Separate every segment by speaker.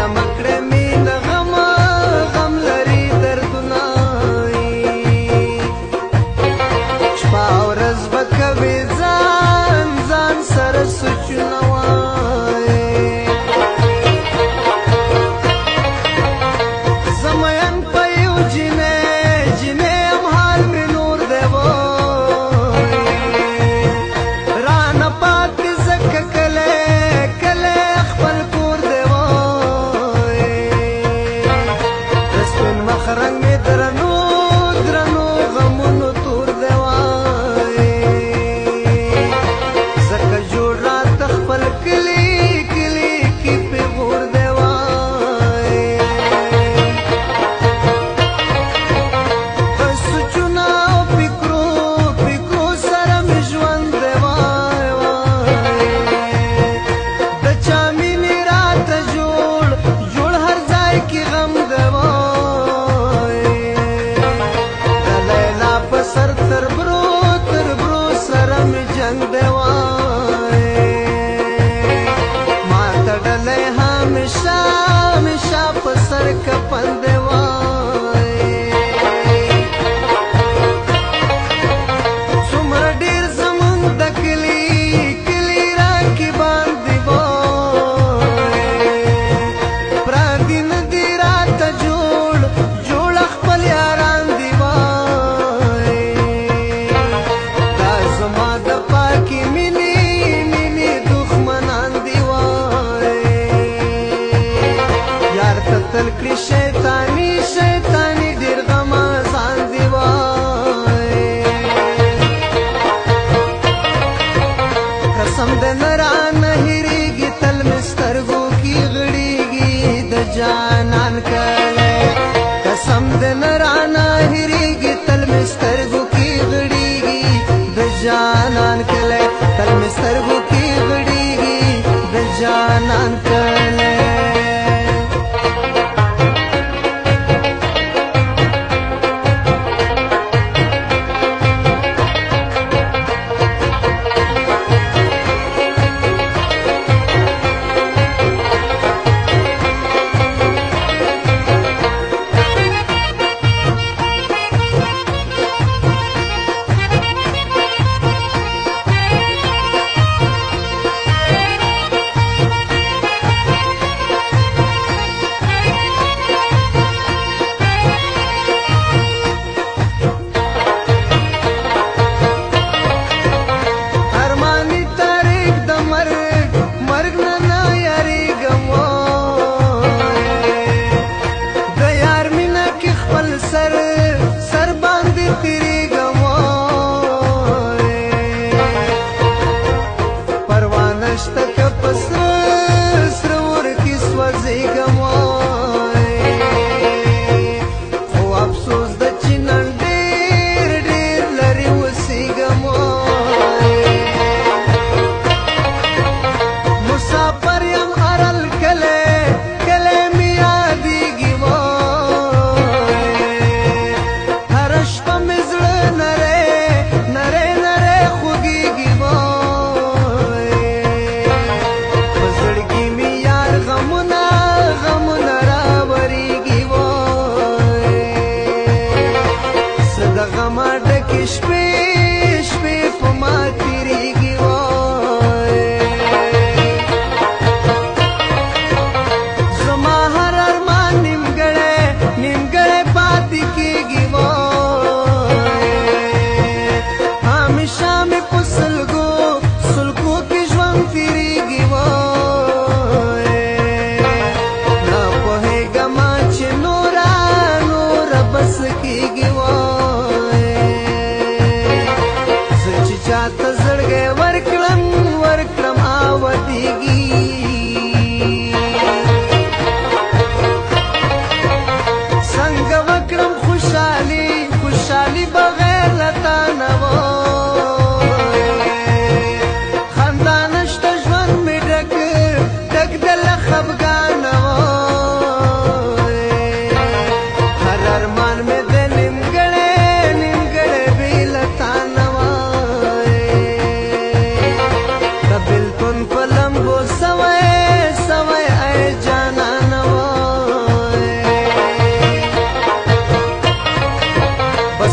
Speaker 1: la macremia.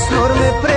Speaker 1: pastor me preguntó.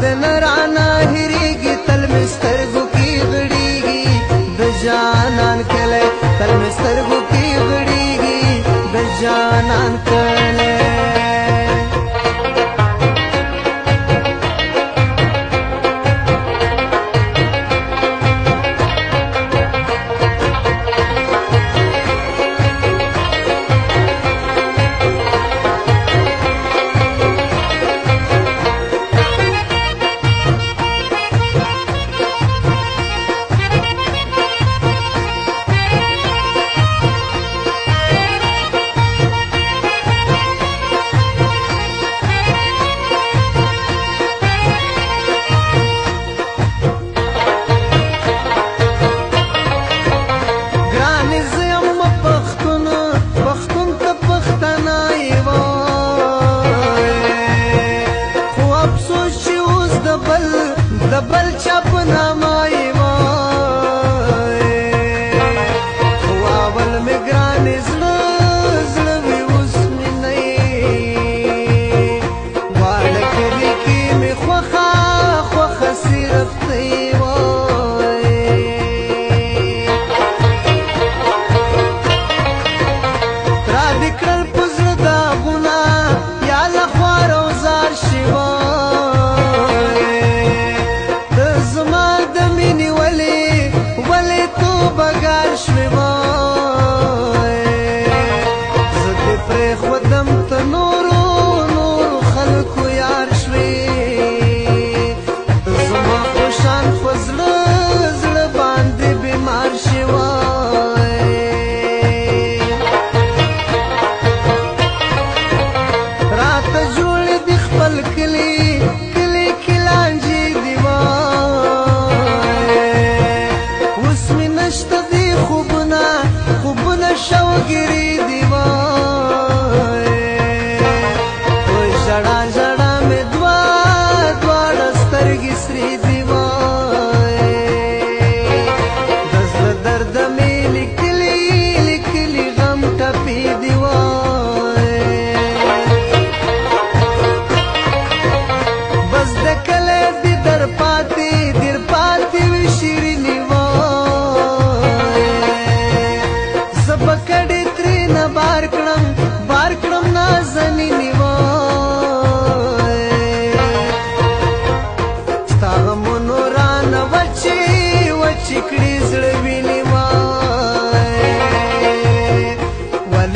Speaker 1: Then let us.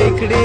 Speaker 1: तिकडे